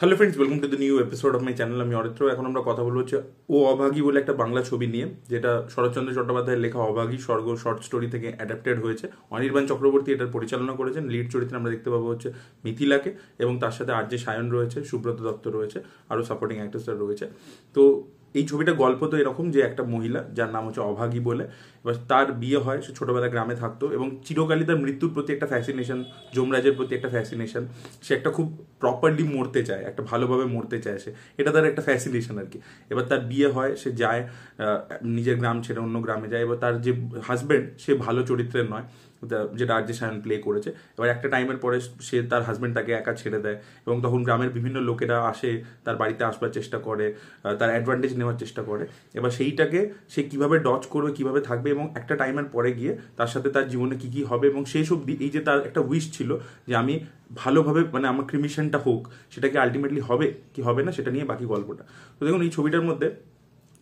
Hello friends welcome to the new episode of my channel আমি অরিত্র। এখন আমরা কথা বলব হচ্ছে ও অভাগী বলে একটা বাংলা ছবি নিয়ে, যেটা শরৎচন্দ্র চট্টোপাধ্যায়ের লেখা অভাগী, স্বর্গ শর্ট স্টোরি থেকে অ্যাডাপ্টেড হয়েছে। অনির্বাণ চক্রবর্তী এটার পরিচালনা করেছেন। লিড চরিত্রে আমরা দেখতে পাবো হচ্ছে মিথিলাকে এবং তার সাথে আর যে সায়ন রয়েছে, সুব্রত দত্ত রয়েছে, আরও সাপোর্টিং অ্যাক্টর্সরা রয়েছে। তো এই ছবিটা গল্প তো এরকম যে একটা মহিলা, যার নাম হচ্ছে অভাগী বলে। এবার তার বিয়ে হয়, সে ছোটবেলায় গ্রামে থাকতো এবং চিরকালই তার মৃত্যুর প্রতি একটা ফ্যাসিনেশন যমরাজের প্রতি একটা ফ্যাসিনেশন সে একটা খুব প্রপারলি মরতে চায়, একটা ভালোভাবে মরতে চায় সে। এটা তার একটা ফ্যাসিনেশন আর কি। এবার তার বিয়ে হয়, সে যায় নিজের গ্রাম ছেড়ে অন্য গ্রামে যায়। এবার তার যে হাজবেন্ড সে ভালো চরিত্রের নয়। যেটা আর সায়ন প্লে করেছে। এবার একটা টাইমের পরে সে তার হাজব্যান্ড তাকে একা ছেড়ে দেয় এবং তখন গ্রামের বিভিন্ন লোকেরা আসে, তার বাড়িতে আসবার চেষ্টা করে তার অ্যাডভান্টেজ নেওয়ার চেষ্টা করে। এবার সেইটাকে সে কীভাবে ডচ করবে, কীভাবে থাকবে এবং একটা টাইমের পরে গিয়ে তার সাথে তার জীবনে কি কি হবে এবং শেষ অবধি এই যে তার একটা উইশ ছিল যে আমি ভালোভাবে মানে আমার ক্রিমিশনটা হোক সেটাকে আলটিমেটলি হবে, কি হবে না, সেটা নিয়ে বাকি গল্পটা। তো দেখুন এই ছবিটার মধ্যে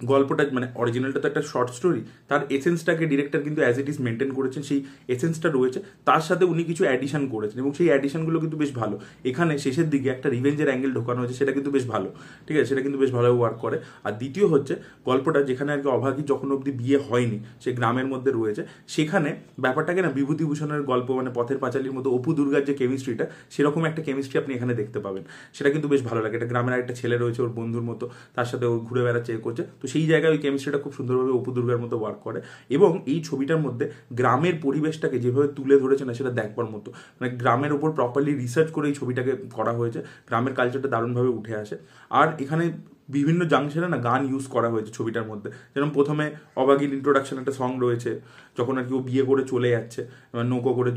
গল্পটা মানে অরিজিনালটা তো একটা শর্ট স্টোরি তার এসেন্সটাকে ডিরেক্টর কিন্তু অ্যাজ ইট ইজ মেনটেন করেছেন, সেই এসেন্সটা রয়েছে। তার সাথে উনি কিছু অ্যাডিশন করেছেন এবং সেই অ্যাডিশনগুলো কিন্তু বেশ ভালো। এখানে শেষের দিকে একটা রিভেঞ্জের অ্যাঙ্গেল ঢোকানো হয়েছে, সেটা কিন্তু বেশ ভালো। ঠিক আছে? সেটা কিন্তু বেশ ভালো ওয়ার্ক করে। আর দ্বিতীয় হচ্ছে, গল্পটা যেখানে আর কি অভাগী যখন অবধি বিয়ে হয়নি, সে গ্রামের মধ্যে রয়েছে, সেখানে ব্যাপারটাকে না বিভূতিভূষণের গল্প মানে পথের পাঁচালির মতো অপু দুর্গার যে কেমিস্ট্রিটা সেরকম একটা কেমিস্ট্রি আপনি এখানে দেখতে পাবেন। সেটা কিন্তু বেশ ভালো লাগে। একটা গ্রামের একটা ছেলে রয়েছে ওর বন্ধুর মতো, তার সাথে ও ঘুরে বেড়াচ্ছে, এ করছে। তো সেই জায়গায় ওই কেমিস্ট্রিটা খুব সুন্দরভাবে অপু দুর্গার মতো ওয়ার্ক করে এবং এই ছবিটার মধ্যে গ্রামের পরিবেশটাকে যেভাবে তুলে ধরেছে না সেটা দেখবার মতো। মানে গ্রামের ওপর প্রপারলি রিসার্চ করে এই ছবিটাকে করা হয়েছে। গ্রামের কালচারটা দারুণভাবে উঠে আসে। আর এখানে বিভিন্ন জাংশনে না গান ইউজ করা হয়েছে ছবিটার মধ্যে। যেরকম প্রথমে অবাগির ইন্ট্রোডাকশন একটা সং রয়েছে, যখন আর কি ও বিয়ে করে চলে যাচ্ছে নৌকো করে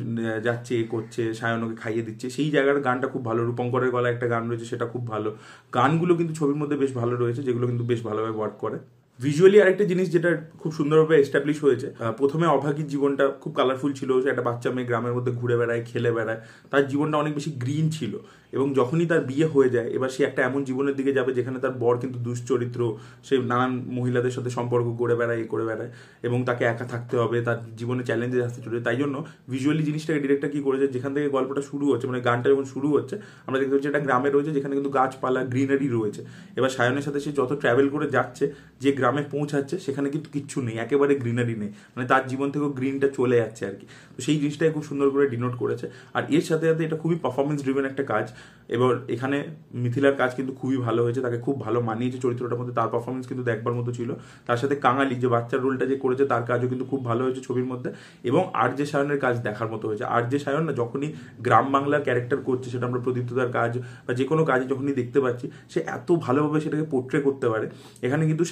যাচ্ছে, এ করছে, সায়নকে খাইয়ে দিচ্ছে, সেই জায়গার গানটা খুব ভালো। রূপঙ্করের গলায় একটা গান রয়েছে, সেটা খুব ভালো। গানগুলো কিন্তু ছবির মধ্যে বেশ ভালো রয়েছে, যেগুলো কিন্তু বেশ ভালোভাবে ওয়ার্ক করে। ভিজুয়ালি আরেকটা জিনিস যেটা খুব সুন্দরভাবে এস্টাবলিশ হয়েছে প্রথমে অভাগীর জীবনটা খুব কালারফুল ছিল, সে একটা বাচ্চা মেয়ে গ্রামের মধ্যে ঘুরে বেড়ায়, খেলে বেড়ায়, তার জীবনটা অনেক বেশি গ্রিন ছিল এবং যখনই তার বিয়ে হয়ে যায়, এবার সে একটা এমন জীবনের দিকে যাবে যেখানে তার বর কিন্তু দুশ্চরিত্র, সে নানান মহিলাদের সাথে সম্পর্ক করে বেড়ায়, এ করে বেড়ায় এবং তাকে একা থাকতে হবে, তার জীবনে চ্যালেঞ্জেস আসতে চলে তাই জন্য ভিজুয়ালি জিনিসটাকে ডিরেক্টর কি করেছে, যেখান থেকে গল্পটা শুরু হচ্ছে মানে গানটা যখন শুরু হচ্ছে, আমরা দেখতে পাচ্ছি একটা গ্রামে রয়েছে যেখানে কিন্তু গাছপালা গ্রিনারি রয়েছে, এবার সায়নের সাথে সে যত ট্রাভেল করে যাচ্ছে, যে গ্রামে পৌঁছাচ্ছে, সেখানে কিন্তু কিচ্ছু নেই, একেবারে গ্রিনারি নেই। মানে তার জীবন থেকেও গ্রিনটা চলে যাচ্ছে আর কি। তো সেই জিনিসটাই খুব সুন্দর করে ডিনোট করেছে। আর এর সাথে সাথে এটা খুবই পারফরমেন্স ড্রিভেন একটা কাজ। এবার এখানে মিথিলার কাজ কিন্তু খুবই ভালো হয়েছে, তাকে খুব ভালো মানিয়েছে চরিত্রটার মধ্যে। তার পারফরমেন্স কিন্তু দেখবার মতো ছিল। তার সাথে কাঙালি, যে বাচ্চার রোলটা যে করেছে, তার কাজও কিন্তু খুব ভালো হয়েছে ছবির মধ্যে। এবং আর যে সায়নের কাজ দেখার মতো হয়েছে। আর যে সায়ন না, যখনই গ্রাম বাংলার ক্যারেক্টার করছে, সেটা আমরা প্রদীপ্তদার কাজ বা যে কোনো কাজে যখনই দেখতে পাচ্ছি, সে এত ভালোভাবে সেটাকে পোর্ট্রে করতে পারে। এখানে কিন্তু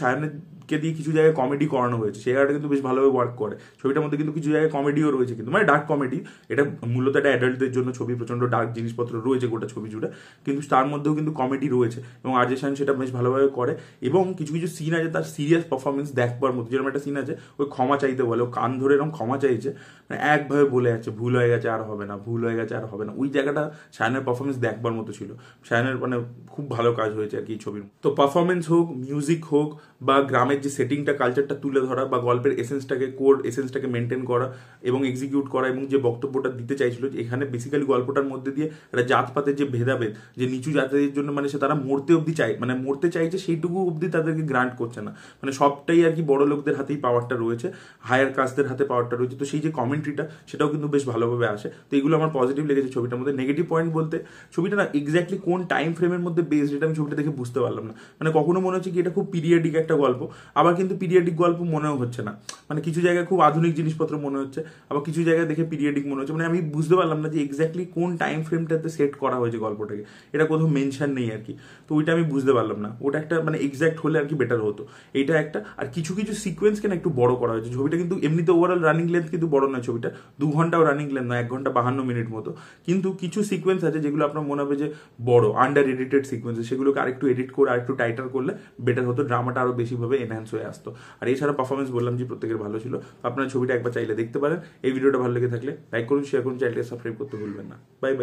সায়নেরকে দিয়ে কিছু জায়গায় কমেডি করানো হয়েছে। সেই জায়গাটা কিন্তু বেশ ভালোভাবে ওয়ার্ক করে। ছবিটার মধ্যে কিন্তু কিছু জায়গায় কমেডিও রয়েছে কিন্তু। মানে ডার্ক কমেডি এটা মূলত একটা অ্যাডাল্টদের জন্য ছবি প্রচণ্ড ডার্ক জিনিসপত্র রয়েছে গোটা ছবি জুড়ে। কিন্তু তার মধ্যেও কিন্তু কমেডি রয়েছে এবং আর্জে শান সেটা বেশ ভালোভাবে করে এবং কিছু কিছু সিন আছে তার সিরিয়াস পারফরমেন্স দেখবার মতো। যেরকম একটা সিন আছে, ওই ক্ষমা চাইতে বলে। ও কান ধরে এরকম ক্ষমা চাইছে মানে একভাবে বলে যাচ্ছে, ভুল হয়ে গেছে, আর হবে না, ভুল হয়ে গেছে, আর হবে না। ওই জায়গাটা শায়নের পারফরমেন্স দেখবার মতো ছিল। শায়নের মানে খুব ভালো কাজ হয়েছে আর কি ছবির। তো পারফরমেন্স হোক মিউজিক হোক বা গ্রামের যে সেটিংটা কালচারটা তুলে ধরা বা গল্পের এসেন্সটাকে কোর এসেন্সটাকে মেনটেন করা এবং এক্সিকিউট করা এবং যে বক্তব্যটা দিতে চাইছিল এখানে বেসিক্যালি গল্পটার মধ্যে দিয়ে একটা জাতপাতের যে ভেদাভেদ, যে নিচু জাতের জন্য মানে সে তারা মরতে অবধি চায় মানে মরতে চাইছে সেইটুকু অবধি তাদেরকে গ্রান্ট করছে না। মানে সবটাই আর কি বড় লোকদের হাতেই পাওয়ারটা রয়েছে হায়ার কাস্টদের হাতে পাওয়ারটা রয়েছে। তো সেই যে কমেন্ট্রিটা সেটাও কিন্তু বেশ ভালোভাবে আসে। তো এগুলো আমার পজিটিভ লেগেছে ছবিটার মধ্যে। নেগেটিভ পয়েন্ট বলতে, ছবিটা না এক্স্যাক্টলি কোন টাইম ফ্রেমের মধ্যে বেসড এটা আমি ছবিটা দেখে বুঝতে পারলাম না। মানে কখনো মনে হচ্ছে কি এটা খুব পিরিয়ডিক একটা গল্প। আবার কিন্তু পিরিয়ডিক গল্প মনেও হচ্ছে না। মানে কিছু জায়গায় খুব আধুনিক জিনিসপত্র মনে হচ্ছে, আবার কিছু জায়গায় দেখে পিরিয়ডিক মনে হচ্ছে। মানে আমি বুঝতে পারলাম না যে এক্স্যাক্টলি কোন টাইম ফ্রেমটাতে সেট করা হয়েছে গল্পটাকে। এটা কোথাও মেনশন নেই আর কি। তো ওইটা আমি বুঝতে পারলাম না। ওটা একটা মানে এক্স্যাক্ট হলে আর কি বেটার হতো। এটা একটা। আর কিছু কিছু সিকোয়েন্সকে না একটু বড় করা হয়েছে। ছবিটা কিন্তু এমনিতে ওভারঅল রানিং লেন্থ কিন্তু বড় নয় ছবিটা। দু ঘন্টাও রানিং লেন্থ নয়, এক ঘণ্টা বাহান্ন মিনিট মতো। কিন্তু কিছু সিকোয়েন্স আছে যেগুলো আপনার মনে হবে যে বড় আন্ডার এডিটেড সিকোয়েন্স সেগুলোকে আরেকটু এডিট করে, আরেকটু টাইটার করলে বেটার হতো। ড্রামাটা আরও বেশিভাবে এনহ্যান্স হয়ে আসতো। আর এছাড়া পারফরমেন্স বললাম যে প্রত্যেকের ভালো ছিল। আপনারা ছবিটা একবার চাইলে দেখতে পারেন। এই ভিডিওটা ভালো লেগে থাকলে লাইক করুন শেয়ার করুন চ্যানেলটা সাবস্ক্রাইব করতে ভুলবেন না। Bye bye